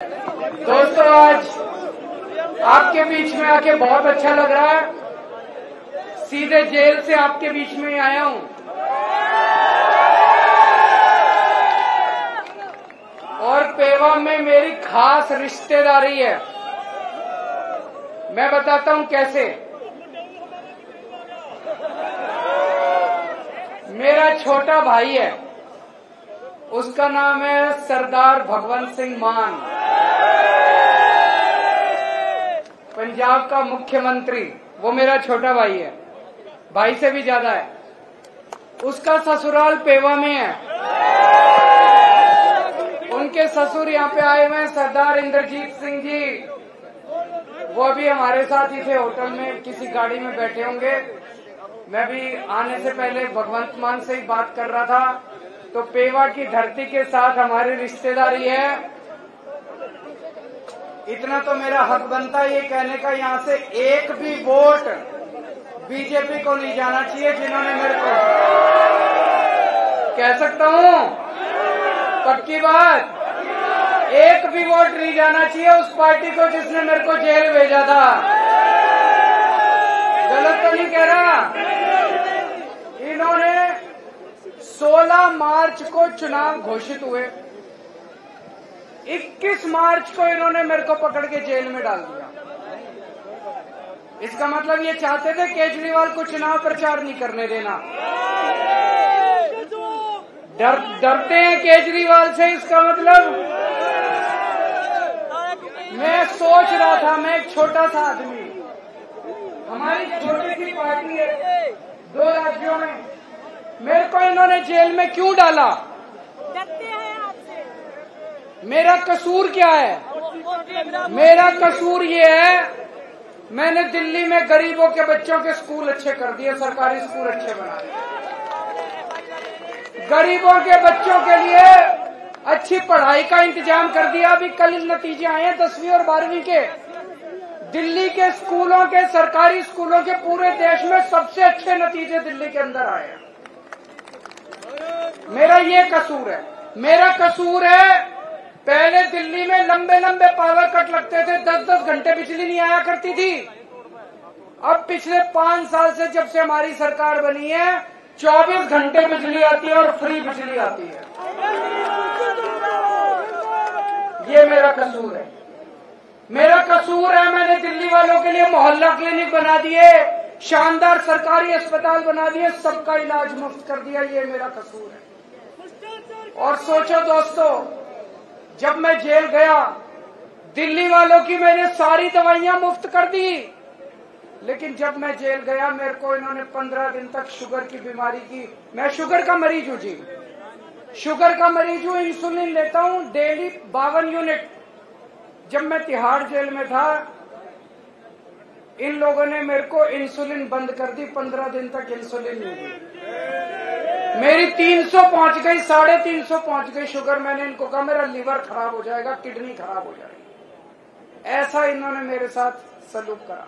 दोस्तों, आज आपके बीच में आके बहुत अच्छा लग रहा है। सीधे जेल से आपके बीच में आया हूँ। और पेवा में मेरी खास रिश्तेदारी है। मैं बताता हूँ कैसे। मेरा छोटा भाई है। उसका नाम है सरदार भगवंत सिंह मान। पंजाब का मुख्यमंत्री, वो मेरा छोटा भाई है, भाई से भी ज़्यादा है। उसका ससुराल पेवा में है। उनके ससुर यहाँ पे आए हुए हैं, सरदार इंद्रजीत सिंह जी। वो अभी हमारे साथ ही थे होटल में, किसी गाड़ी में बैठे होंगे। मैं भी आने से पहले भगवंत मान से ही बात कर रहा था। तो पेवा की धरती के साथ हमारी रिश्तेदारी है। इतना तो मेरा हक बनता है ये कहने का, यहाँ से एक भी वोट बीजेपी को नहीं जाना चाहिए जिन्होंने मेरे को कह सकता हूँ। पक्की बात? एक भी वोट नहीं जाना चाहिए उस पार्टी को जिसने मेरे को जेल भेजा था। गलत तो नहीं कह रहा। इन्होंने 16 मार्च को चुनाव घोषित हुए। 21 मार्च को इन्होंने मेरे को पकड़ के जेल में डाल दिया। इसका मतलब ये चाहते थे केजरीवाल को चुनाव प्रचार नहीं करने देना। डर, डरते हैं केजरीवाल से इसका मतलब। मैं सोच रहा था, मैं एक छोटा सा आदमी। हमारी छोटी सी पार्टी है, दो राज्यों में। मेरे को इन्होंने जेल में क्यों डाला? मेरा कसूर क्या है? मेरा कसूर ये है मैंने दिल्ली में गरीबों के बच्चों के स्कूल अच्छे कर दिए सरकारी स्कूल अच्छे बना दिए। गरीबों के बच्चों के लिए अच्छी पढ़ाई का इंतज़ाम कर दिया। अभी कल नतीजे आए हैं दसवीं और बारहवीं के। दिल्ली के स्कूलों के सरकारी स्कूलों के पूरे देश में सबसे अच्छे नतीजे दिल्ली के अंदर आए हैं। मेरा ये कसूर है। मेरा कसूर है, पहले दिल्ली में लंबे लंबे पावर कट लगते थे दस दस घंटे बिजली नहीं आया करती थी। अब पिछले पाँच साल से जब से हमारी सरकार बनी है, चौबीस घंटे बिजली आती है और फ्री बिजली आती है। ये मेरा कसूर है। मेरा कसूर है, मैंने दिल्ली वालों के लिए मोहल्ला क्लिनिक बना दिए। शानदार सरकारी अस्पताल बना दिए, सबका इलाज मुफ़्त कर दिया, ये मेरा कसूर है। और सोचो दोस्तों, जब मैं जेल गया, दिल्ली वालों की मैंने सारी दवाइयाँ मुफ़्त कर दी। लेकिन जब मैं जेल गया, मेरे को इन्होंने पंद्रह दिन तक शुगर की बीमारी की, मैं शुगर का मरीज़ हूँ जी। शुगर का मरीज़ हूँ, इंसुलिन लेता हूँ, डेली बावन यूनिट। जब मैं तिहाड़ जेल में था इन लोगों ने मेरे को इंसुलिन बंद कर दी पंद्रह दिन तक इंसुलिन नहीं दी मेरी 300 पहुँच गई साढ़े तीन सौ पहुँच गई शुगर मैंने इनको कहा मेरा लीवर खराब हो जाएगा किडनी खराब हो जाएगी। ऐसा इन्होंने मेरे साथ सलूक करा।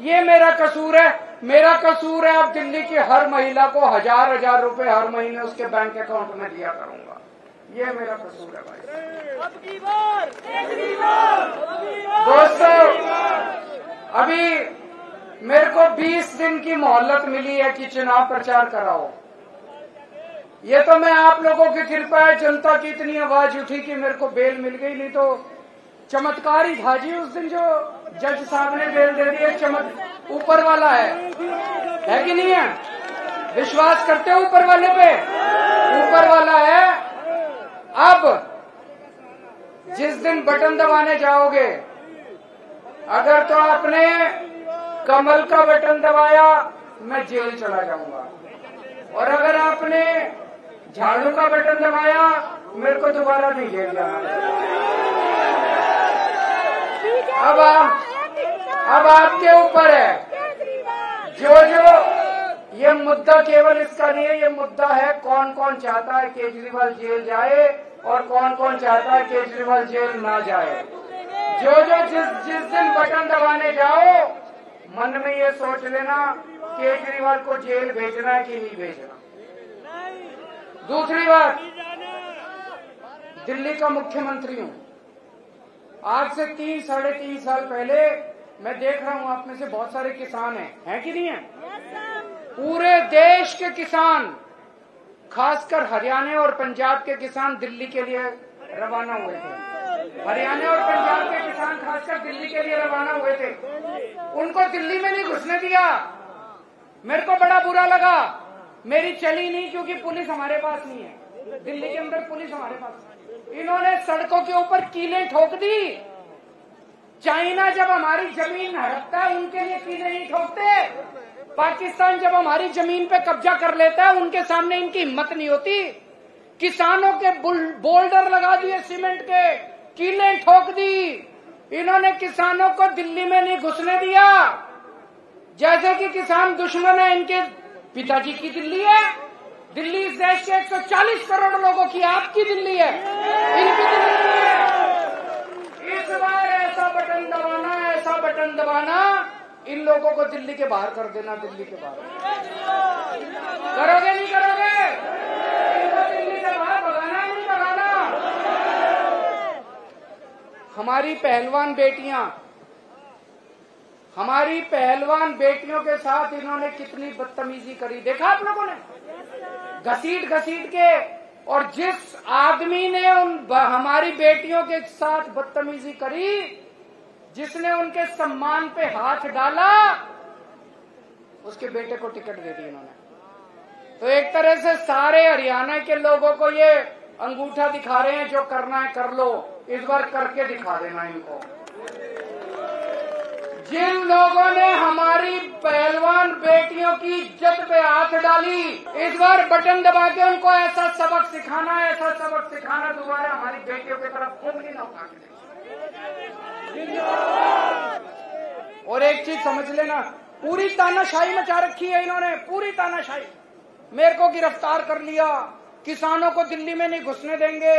ये मेरा कसूर है मेरा कसूर है अब दिल्ली की हर महिला को हज़ार हज़ार रुपए हर महीने उसके बैंक अकाउंट में दिया करूँगा। ये मेरा कसूर है भाई। दोस्तों अभी मेरे को 20 दिन की मोहलत मिली है कि चुनाव प्रचार कराओ। ये तो मैं आप लोगों की कृपा है, जनता की इतनी आवाज़ उठी कि मेरे को बेल मिल गई, नहीं तो चमत्कार ही था जी उस दिन जो जज साहब ने बेल दे दी है चमक ऊपर वाला है। है कि नहीं है? विश्वास करते हो ऊपर वाले पे? ऊपर वाला है। अब जिस दिन बटन दबाने जाओगे अगर तो आपने कमल का बटन दबाया, मैं जेल चला जाऊँगा। और अगर आपने झाड़ू का बटन दबाया, मेरे को दोबारा नहीं जेल जाना अब आप, अब आपके ऊपर है। जो जो, ये मुद्दा केवल इसका नहीं है, ये मुद्दा है कौन कौन चाहता है केजरीवाल जेल जाए और कौन कौन चाहता है केजरीवाल जेल ना जाए। जो जो जिस जिस दिन बटन दबाने जाओ, मन में ये सोच लेना, केजरीवाल को जेल भेजना है कि नहीं भेजना। दूसरी बात, दिल्ली का मुख्यमंत्री हूँ। आज से तीन साढ़े तीन साल पहले मैं देख रहा हूँ, आप में से बहुत सारे किसान हैं। हैं कि नहीं है? पूरे देश के किसान, खासकर हरियाणा और पंजाब के किसान दिल्ली के लिए रवाना हुए थे। हरियाणा और पंजाब के किसान खासकर दिल्ली के लिए रवाना हुए थे। उनको दिल्ली में नहीं घुसने दिया। मेरे को बड़ा बुरा लगा। मेरी चली नहीं क्योंकि पुलिस हमारे पास नहीं है। दिल्ली के अंदर पुलिस हमारे पास नहीं। इन्होंने सड़कों के ऊपर कीले ठोक दी। चाइना जब हमारी ज़मीन हड़पता है, उनके लिए कीले नहीं ठोकते। पाकिस्तान जब हमारी ज़मीन पे कब्जा कर लेता है, उनके सामने इनकी हिम्मत नहीं होती। किसानों के बोल्डर लगा दिए सीमेंट के। कीलें ठोक दी। इन्होंने किसानों को दिल्ली में नहीं घुसने दिया। जैसे कि किसान दुश्मन है, इनके पिताजी की दिल्ली है। दिल्ली इस देश के 140 करोड़ लोगों की आपकी दिल्ली है। इनकी दिल्ली है। इस बार ऐसा बटन दबाना, ऐसा बटन दबाना, इन लोगों को दिल्ली के बाहर कर देना, दिल्ली के बाहर। करोगे नहीं करोगे इनको दिल्ली से बाहर भगाना नहीं भगाना हमारी पहलवान बेटियाँ, हमारी पहलवान बेटियों के साथ इन्होंने कितनी बदतमीजी करी। देखा आप लोगों ने? घसीट घसीट के और जिस आदमी ने उन हमारी बेटियों के साथ बदतमीजी करी, जिसने उनके सम्मान पे हाथ डाला, उसके बेटे को टिकट दे दी इन्होंने। तो एक तरह से सारे हरियाणा के लोगों को ये अंगूठा दिखा रहे हैं, जो करना है कर लो। इस बार करके दिखा देना इनको। जिन लोगों ने हमारी पहलवान बेटियों की इज़्ज़त पे हाथ डाली, इस बार बटन दबा के उनको ऐसा सबक सिखाना, ऐसा सबक सिखाना, दोबारा हमारी बेटियों की तरफ़ उंगली ना उठा और एक चीज़ समझ लेना, पूरी तानाशाही मचा रखी है इन्होंने, पूरी तानाशाही। मेरे को गिरफ़्तार कर लिया। किसानों को दिल्ली में नहीं घुसने देंगे।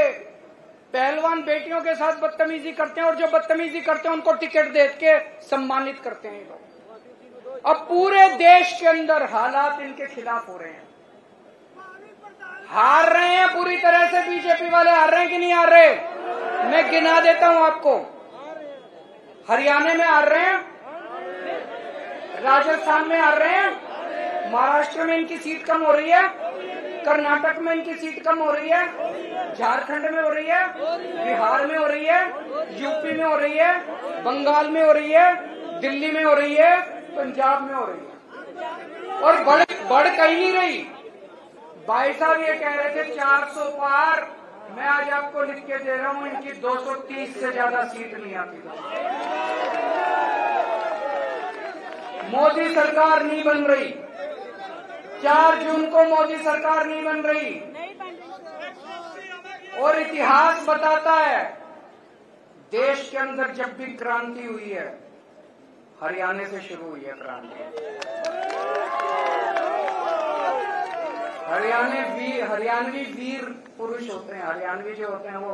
पहलवान बेटियों के साथ बदतमीजी करते हैं और जो बदतमीजी करते हैं, उनको टिकट दे के सम्मानित करते हैं लोग। अब पूरे देश के अंदर हालात इनके खिलाफ हो रहे हैं। हार रहे हैं, पूरी तरह से बीजेपी वाले हार रहे हैं कि नहीं हार रहे? मैं गिना देता हूँ आपको। हरियाणा में हार रहे हैं, राजस्थान में हार रहे हैं, महाराष्ट्र में इनकी सीट कम हो रही है। कर्नाटक में इनकी सीट कम हो रही है, झारखंड में हो रही है, बिहार में हो रही है, यूपी में हो रही है, बंगाल में हो रही है, दिल्ली में हो रही है, पंजाब में हो रही है। और बढ़ बढ़ कहीं नहीं रही। भाई साहब ये कह रहे थे 400 पार। मैं आज आपको लिख के दे रहा हूँ, इनकी 230 से ज़्यादा सीट नहीं आती। मोदी सरकार नहीं बन रही। चार जून को मोदी सरकार नहीं बन रही। और इतिहास बताता है, देश के अंदर जब भी क्रांति हुई है, हरियाणा से शुरू हुई है क्रांति। हरियाणा वीर, हरियाणवी वीर पुरुष होते हैं, हरियाणवी जो होते हैं वो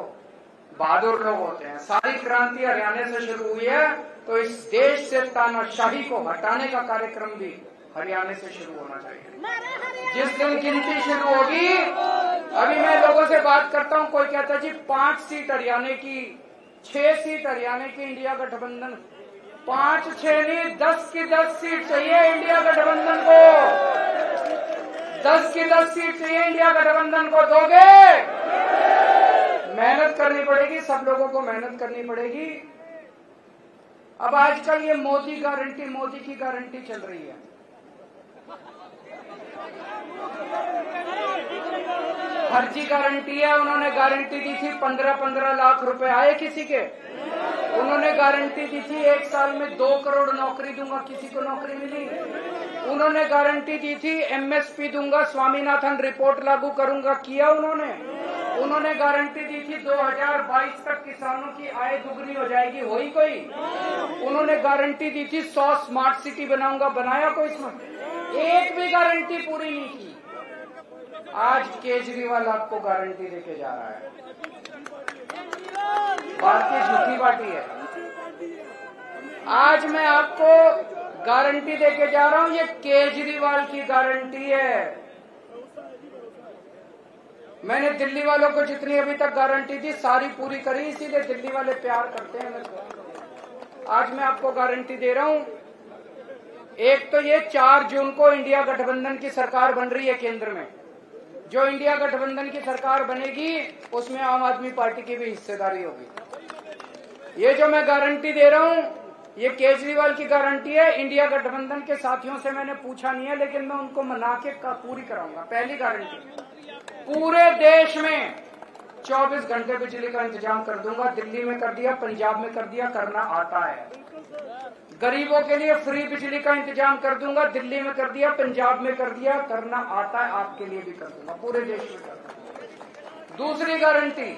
बहादुर लोग होते हैं। सारी क्रांति हरियाणा से शुरू हुई है तो इस देश से तानाशाही को हटाने का कार्यक्रम भी हरियाणा से शुरू होना चाहिए। जिस दिन गिनती शुरू होगी अभी मैं लोगों से बात करता हूँ कोई कहता जी पाँच सीट हरियाणा की छह सीट हरियाणा की इंडिया गठबंधन पाँच छह नहीं दस की दस सीट चाहिए इंडिया गठबंधन को। दस की दस सीट चाहिए इंडिया गठबंधन को दोगे? मेहनत करनी पड़ेगी सब लोगों को मेहनत करनी पड़ेगी। अब आजकल ये मोदी गारंटी मोदी की गारंटी चल रही है। फर्जी गारंटी है, उन्होंने गारंटी दी थी पंद्रह पंद्रह लाख रुपए आए किसी के? उन्होंने गारंटी दी थी एक साल में दो करोड़ नौकरी दूँगा, किसी को नौकरी मिली? उन्होंने गारंटी दी थी, एमएसपी दूँगा, स्वामीनाथन रिपोर्ट लागू करूँगा, किया उन्होंने? उन्होंने गारंटी दी थी 2022 तक किसानों की आय दुगनी हो जाएगी हुई कोई? उन्होंने गारंटी दी थी 100 स्मार्ट सिटी बनाऊँगा, बनाया कोई इसमें एक भी गारंटी पूरी नहीं की। आज केजरीवाल आपको गारंटी देके जा रहा है। भारतीय झूठी पार्टी है। आज मैं आपको गारंटी देके जा रहा हूँ, ये केजरीवाल की गारंटी है। मैंने दिल्ली वालों को जितनी अभी तक गारंटी दी, सारी पूरी करी, इसीलिए दिल्ली वाले प्यार करते हैं आज मैं आपको गारंटी दे रहा हूँ एक तो ये चार जून को इंडिया गठबंधन की सरकार बन रही है केंद्र में। जो इंडिया गठबंधन की सरकार बनेगी, उसमें आम आदमी पार्टी की भी हिस्सेदारी होगी। ये जो मैं गारंटी दे रहा हूँ, ये केजरीवाल की गारंटी है। इंडिया गठबंधन के साथियों से मैंने पूछा नहीं है, लेकिन मैं उनको मना के पूरी कराऊँगा। पहली गारंटी, पूरे देश में 24 घंटे बिजली का इंतज़ाम कर दूँगा। दिल्ली में कर दिया, पंजाब में कर दिया, करना आता है। गरीबों के लिए फ्री बिजली का इंतज़ाम कर दूँगा, दिल्ली में कर दिया, पंजाब में कर दिया करना आता है, आपके लिए भी कर दूँगा, पूरे देश में कर दूँगा। दूसरी गारंटी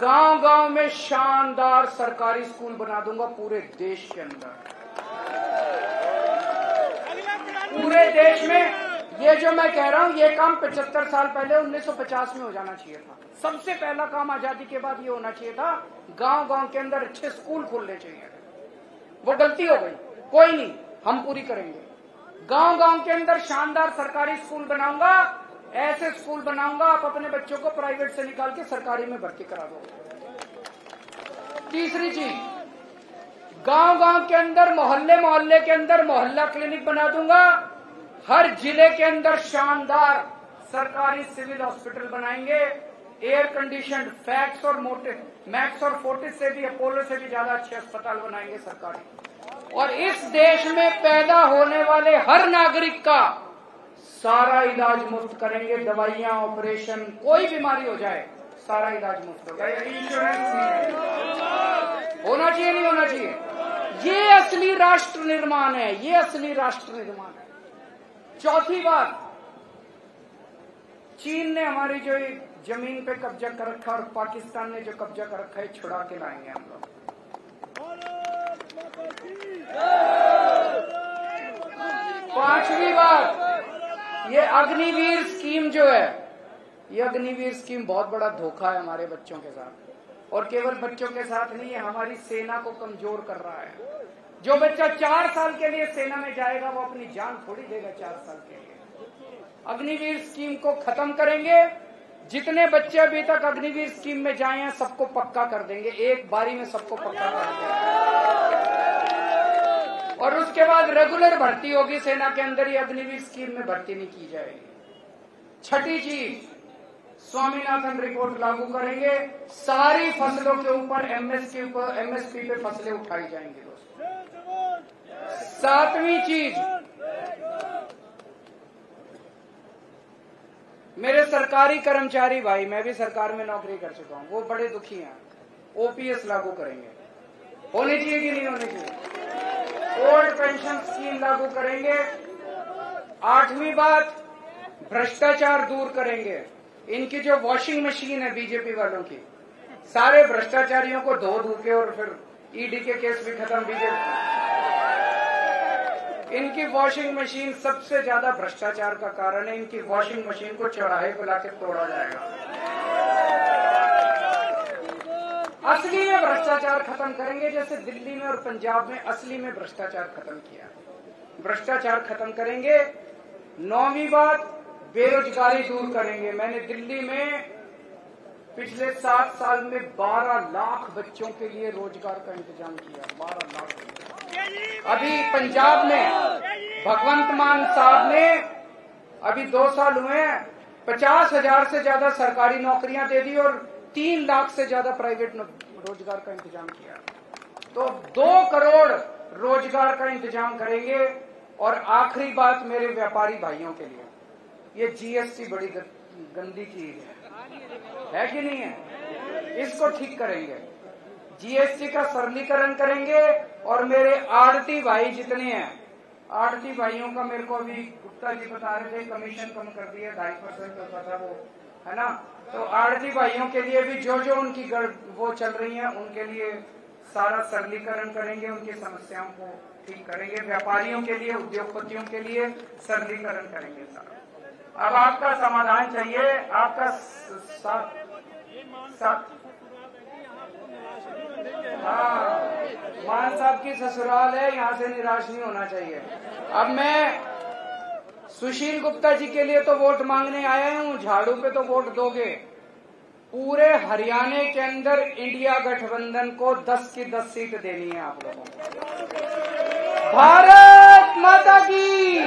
गाँव गाँव में शानदार सरकारी स्कूल बना दूँगा, पूरे देश के अंदर। पूरे देश में, ये जो मैं कह रहा हूँ, ये काम 75 साल पहले 1950 में हो जाना चाहिए था। सबसे पहला काम आज़ादी के बाद ये होना चाहिए था गाँव गाँव के अंदर अच्छे स्कूल खोलने चाहिए। वो गलती हो गई। कोई नहीं, हम पूरी करेंगे। गाँव गाँव के अंदर शानदार सरकारी स्कूल बनाऊँगा, ऐसे स्कूल बनाऊँगा, आप अपने बच्चों को प्राइवेट से निकाल के सरकारी में भर्ती करा दो। तीसरी चीज़ गाँव गाँव के अंदर मोहल्ले मोहल्ले के अंदर मोहल्ला क्लिनिक बना दूँगा। हर ज़िले के अंदर शानदार सरकारी सिविल हॉस्पिटल बनाएँगे। एयर कंडीशन फैक्स और मोटे मैक्स और फोर्टिस से भी अपोलो से भी ज़्यादा अच्छे अस्पताल बनाएँगे सरकारी। और इस देश में पैदा होने वाले हर नागरिक का सारा इलाज मुफ़्त करेंगे। दवाइयाँ ऑपरेशन कोई बीमारी हो जाए, सारा इलाज मुफ़्त होगा इंश्योरेंस होना चाहिए, नहीं होना चाहिए? ये असली राष्ट्र निर्माण है, ये असली राष्ट्र निर्माण है। चौथी बात चीन ने हमारी जो ज़मीन पे कब्जा कर रखा और पाकिस्तान ने जो कब्जा कर रखा है छुड़ा के लाएँगे हम लोग। पांचवी बात, ये अग्निवीर स्कीम जो है, ये अग्निवीर स्कीम बहुत बड़ा धोखा है हमारे बच्चों के साथ। और केवल बच्चों के साथ नहीं है हमारी सेना को कमज़ोर कर रहा है। जो बच्चा चार साल के लिए सेना में जाएगा, वो अपनी जान थोड़ी देगा चार साल के लिए। अग्निवीर स्कीम को खत्म करेंगे। जितने बच्चे अभी तक अग्निवीर स्कीम में जाए हैं, सबको पक्का कर देंगे। एक बारी में सबको पक्का कर देंगे। और उसके बाद रेगुलर भर्ती होगी, सेना के अंदर ही अग्निवीर स्कीम में भर्ती नहीं की जाएगी। छठी चीज़, स्वामीनाथन रिपोर्ट लागू करेंगे। सारी फ़सलों के ऊपर, एमएस के ऊपर, एमएसपी पे फ़सलें उठाई जाएँगी दोस्तों। सातवीं चीज़ मेरे सरकारी कर्मचारी भाई, मैं भी सरकार में नौकरी कर चुका हूँ। वो बड़े दुखी हैं। ओपीएस लागू करेंगे। होनी चाहिए कि नहीं होनी चाहिए? ओल्ड पेंशन स्कीम लागू करेंगे। आठवीं बात, भ्रष्टाचार दूर करेंगे। इनकी जो वॉशिंग मशीन है बीजेपी वालों की, सारे भ्रष्टाचारियों को धो धो के और फिर ईडी के केस भी खत्म बीजेपी इनकी वॉशिंग मशीन सबसे ज़्यादा भ्रष्टाचार का कारण है। इनकी वॉशिंग मशीन को चौराहे पर लाके तोड़ा जाएगा। असली में भ्रष्टाचार खत्म करेंगे, जैसे दिल्ली में और पंजाब में असली में भ्रष्टाचार खत्म किया। भ्रष्टाचार खत्म करेंगे, नौवीं बात, बेरोजगारी दूर करेंगे। मैंने दिल्ली में पिछले सात साल में 12 लाख बच्चों के लिए रोज़गार का इंतज़ाम किया। 12 लाख अभी पंजाब में भगवंत मान साहब ने अभी दो साल हुए पचास हज़ार से ज़्यादा सरकारी नौकरियाँ दे दी और तीन लाख से ज़्यादा प्राइवेट रोज़गार का इंतज़ाम किया। तो दो करोड़ रोज़गार का इंतज़ाम करेंगे और आखिरी बात मेरे व्यापारी भाइयों के लिए, ये जीएसटी बड़ी गंदी चीज़ है। है कि नहीं है? इसको ठीक करेंगे। जीएसटी का सरलीकरण करेंगे और मेरे आड़ती भाई जितने हैं, आड़ती भाइयों का मेरे को अभी गुप्ता जी बता रहे थे कमीशन कम कर दिया, ढाई परसेंट होता था वो, है ना? तो आड़ती भाइयों के लिए भी जो जो उनकी वो चल रही है, उनके लिए सारा सरलीकरण करेंगे, उनकी समस्याओं को ठीक करेंगे, व्यापारियों के लिए, उद्योगपतियों के लिए सरलीकरण करेंगे सारा। अब आपका समाधान चाहिए, आपका साथ साथ हाँ मान साहब की ससुराल है, यहाँ से निराश नहीं होना चाहिए। अब मैं सुशील गुप्ता जी के लिए तो वोट मांगने आया हूँ, झाड़ू पे तो वोट दोगे। पूरे हरियाणा के अंदर इंडिया गठबंधन को 10 की 10 सीट देनी है आप लोगों को। भारत माता की